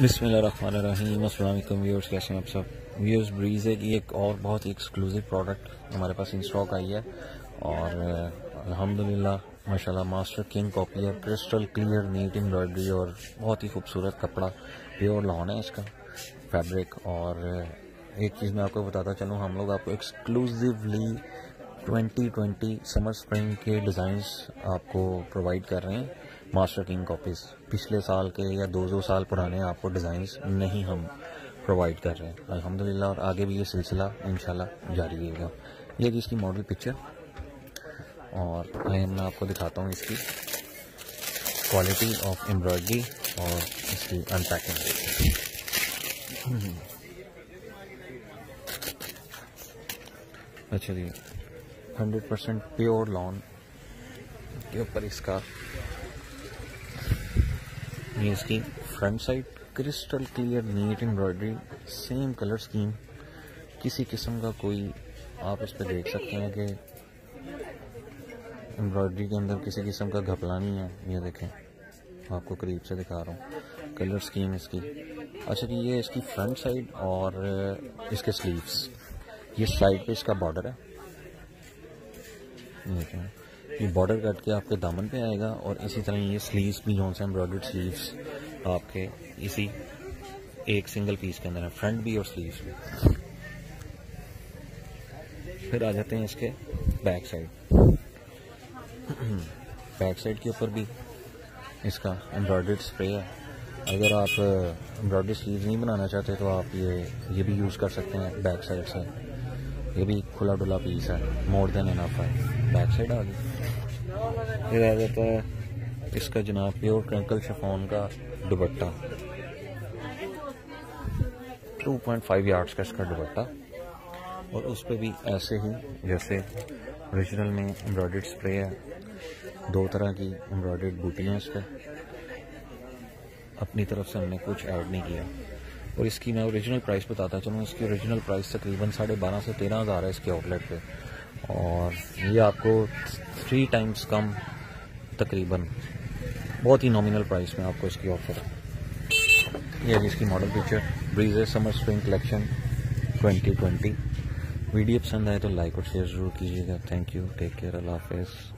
بسم اللہ الرحمن الرحیم، السلام علیکم ویورز، کیسے ہیں آپ سب؟ ویورز بریز ہے کی ایک اور بہت ہی ایکسکلوزیو پروڈکٹ ہمارے پاس ان سٹاک آئی ہے اور الحمدللہ، ماشاءاللہ ماسٹر کنگ کاپی ہے کرسٹل کلیئر نیٹ امبرائڈری اور بہت ہی خوبصورت کپڑا پیور لان ہے اس کا فیبرک اور ایک چیز میں آپ کو بتاتا چلوں، ہم لوگ آپ کو exclusively twenty twenty summer spring کے ڈیزائنز آپ کو پرووائڈ کر رہے ہیں۔ ماسٹر کنگ کاپیز پچھلے سال کے یا دو دو سال پرانے آپ کو ڈیزائنز نہیں ہم پرووائڈ کر رہے ہیں۔ الحمدللہ اور آگے بھی یہ سلسلہ انشاءاللہ جاری رہے گا۔ یہ جی اس کی ماڈل پکچر اور میں آپ کو دکھاتا ہوں اس کی کوالٹی آف امبرائڈری اور اس کی ان پیکنگ اچھا جی۔ ہنڈریڈ پرسینٹ پیور لان کے اوپر اس کا یہ اس کی front side crystal clear net embroidery same colour scheme کسی قسم کا کوئی آپ اس پہ دیکھ سکتے ہیں کہ امبرائڈری کے اندر کسی قسم کا گھپلا نہیں ہے. یہ دیکھیں. آپ کو قریب سے دکھا رہا ہوں. کلر سکیم اس کی. اچھا جی یہ اس کی فرنٹ سائڈ اور اس کے سلیوز یہ سائڈ پہ اس کا بارڈر ہے. دیکھیں. یہ بارڈر کٹ کے آپ کے دامن پہ آئے گا اور اسی طرح یہ سلیوز بھی جو سے امبرائڈرڈ سلیوز آپ کے اسی ایک سنگل پیس کے اندر ہے فرنٹ بھی اور سلیوز بھی۔ پھر آ جاتے ہیں اس کے بیک سائڈ بیک سائڈ کے اوپر بھی اس کا امبرائڈرڈ اسپرے ہے۔ اگر آپ امبرائڈری سلیوز نہیں بنانا چاہتے تو آپ یہ یہ بھی یوز کر سکتے ہیں بیک سائڈ سے۔ یہ بھی کھلا ڈلا پیس ہے مور دین انف ہے۔ بیک سائڈ آ گئی یہ آ جاتا ہے۔ اس کا جناب پیور کرنکل شفون کا دوپٹہ۔ ٹو پوائنٹ فائیو یارڈس کا اس کا دوپٹہ۔ اور اس پہ بھی ایسے ہی جیسے اوریجنل میں امبرائڈڈ اسپرے ہے۔ دو طرح کی امبرائڈڈ بوٹی ہیں اس پہ۔ اپنی طرف سے ہم نے کچھ ایڈ نہیں کیا۔ اور اس کی میں اوریجنل پرائس بتاتا چلوں، اس کی اوریجنل پرائس تقریباً ساڑھے بارہ سے تیرہ ہزار ہے اس کے آؤٹ لیٹ پہ۔ اور یہ آپ کو تھری ٹائمز کم تقریباً بہت ہی نامنل پرائس میں آپ کو اس کی آفر یہ ہے اس کی model picture breeze summer spring collection twenty twenty video پسند آئے تو لائک اور شیئر ضرور کیجیے گا۔ Thank you take care Allah حافظ۔